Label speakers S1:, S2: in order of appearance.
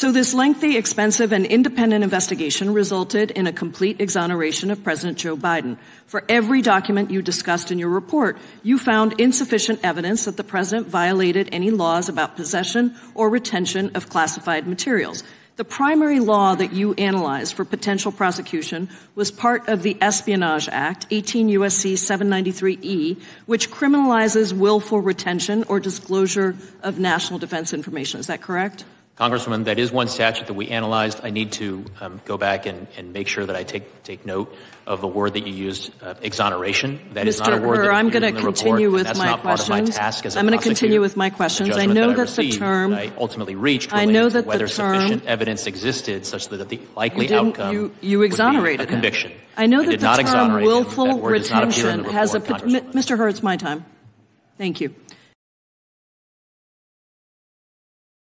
S1: So this lengthy, expensive, and independent investigation resulted in a complete exoneration of President Joe Biden. For every document you discussed in your report, you found insufficient evidence that the president violated any laws about possession or retention of classified materials. The primary law that you analyzed for potential prosecution was part of the Espionage Act, 18 USC 793E, which criminalizes willful retention or disclosure of national defense information. Is that correct?
S2: Congresswoman, that is one statute that we analyzed. I need to um, go back and, and, make sure that I take take note of the word that you used, uh, exoneration. That
S1: Mr.
S2: is not a word that
S1: I'm going to continue with my questions. I'm going to continue with my questions. I know that, that
S2: I
S1: the term
S2: I ultimately reached
S1: I know that
S2: whether
S1: the term,
S2: sufficient evidence existed such that the likely outcome
S1: you, you exonerated
S2: a conviction.
S1: I know
S2: that
S1: the term willful
S2: retention
S1: has a Mr. Hur, it's my time. Thank you.